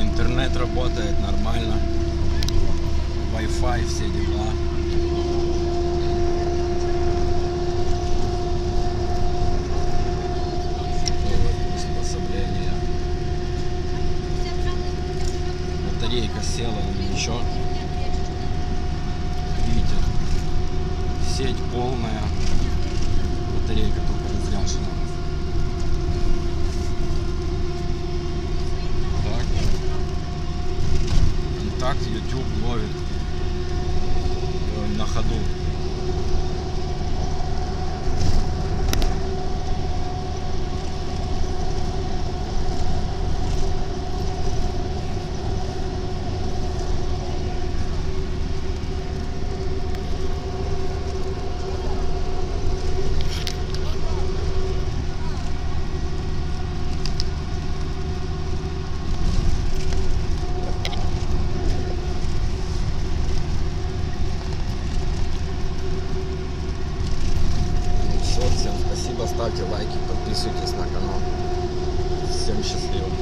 Интернет работает нормально. Wi-Fi, все дела. Приспособление. Батарейка села или ничего. Видите, сеть полная. Батарейка только ловит э, на ходу. Ну все, всем спасибо, ставьте лайки, подписывайтесь на канал. Всем счастливо.